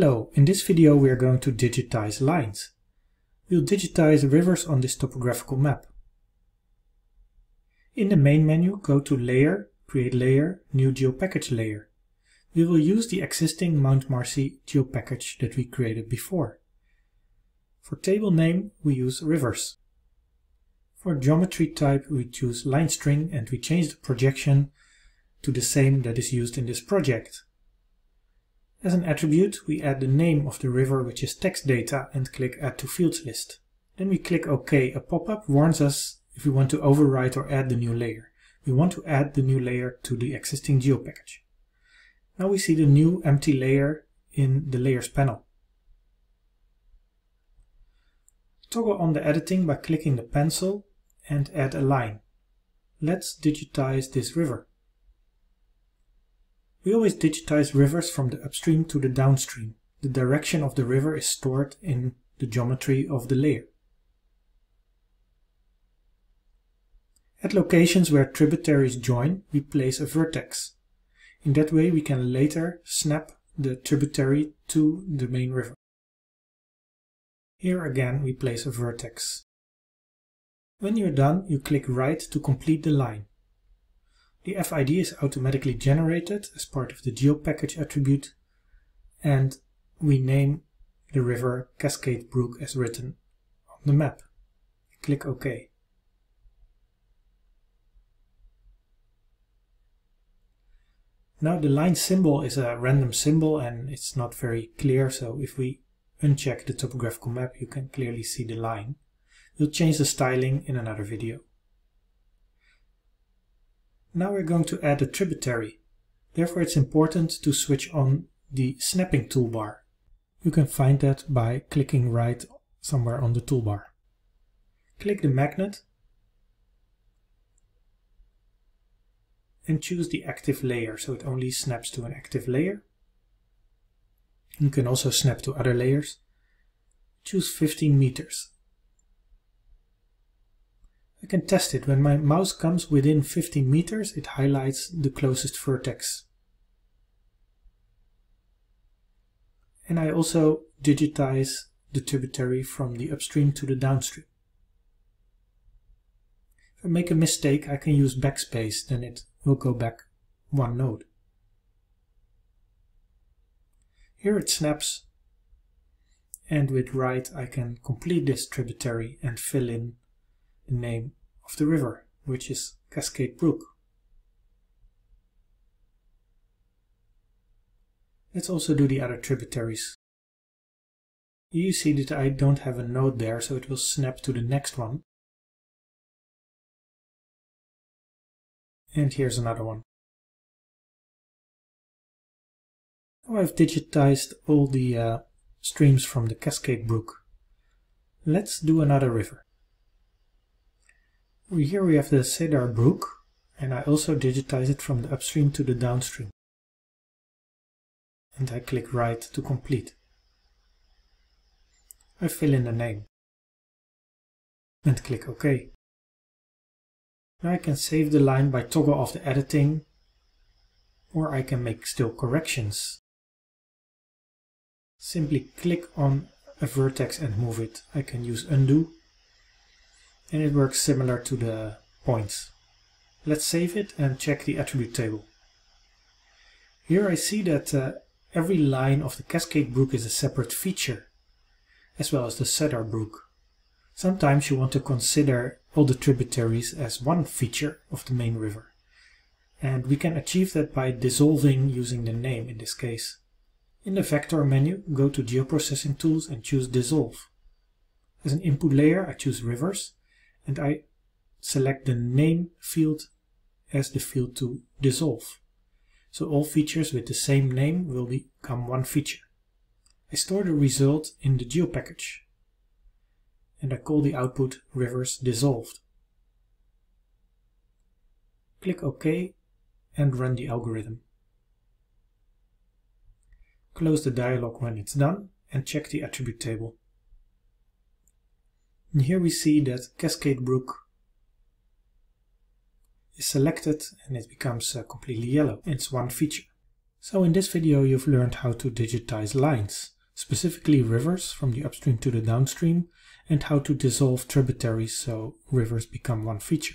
Hello, in this video we are going to digitize lines. We'll digitize rivers on this topographical map. In the main menu, go to Layer, Create Layer, New GeoPackage Layer. We will use the existing Mount Marcy GeoPackage that we created before. For table name, we use rivers. For geometry type, we choose line string and we change the projection to the same that is used in this project. As an attribute, we add the name of the river, which is text data, and click Add to Fields list. Then we click OK. A pop-up warns us if we want to overwrite or add the new layer. We want to add the new layer to the existing GeoPackage. Now we see the new empty layer in the Layers panel. Toggle on the editing by clicking the pencil and add a line. Let's digitize this river. We always digitize rivers from the upstream to the downstream. The direction of the river is stored in the geometry of the layer. At locations where tributaries join, we place a vertex. In that way we can later snap the tributary to the main river. Here again we place a vertex. When you're done, you click right to complete the line. The FID is automatically generated as part of the GeoPackage attribute and we name the river Cascade Brook as written on the map. Click OK. Now the line symbol is a random symbol and it's not very clear so if we uncheck the topographical map you can clearly see the line. We'll change the styling in another video. Now we're going to add a tributary. Therefore it's important to switch on the snapping toolbar. You can find that by clicking right somewhere on the toolbar. Click the magnet and choose the active layer so it only snaps to an active layer. You can also snap to other layers. Choose 15 meters. Can test it. When my mouse comes within 15 meters, it highlights the closest vertex. And I also digitize the tributary from the upstream to the downstream. If I make a mistake, I can use backspace, then it will go back one node. Here it snaps, and with right I can complete this tributary and fill in the name of the river, which is Cascade Brook. Let's also do the other tributaries. You see that I don't have a node there, so it will snap to the next one. And here's another one. Now I've digitized all the uh, streams from the Cascade Brook. Let's do another river. Here we have the Cedar Brook and I also digitize it from the upstream to the downstream. And I click right to complete. I fill in the name and click OK. Now I can save the line by toggle off the editing or I can make still corrections. Simply click on a vertex and move it. I can use undo and it works similar to the points. Let's save it and check the attribute table. Here I see that uh, every line of the Cascade Brook is a separate feature, as well as the Cedar Brook. Sometimes you want to consider all the tributaries as one feature of the main river. And we can achieve that by dissolving using the name in this case. In the vector menu, go to Geoprocessing Tools and choose Dissolve. As an input layer, I choose Rivers, and I select the name field as the field to dissolve. So all features with the same name will become one feature. I store the result in the GeoPackage and I call the output rivers dissolved. Click OK and run the algorithm. Close the dialog when it's done and check the attribute table. And here we see that Cascade Brook is selected and it becomes uh, completely yellow. It's one feature. So in this video you've learned how to digitize lines, specifically rivers from the upstream to the downstream, and how to dissolve tributaries so rivers become one feature.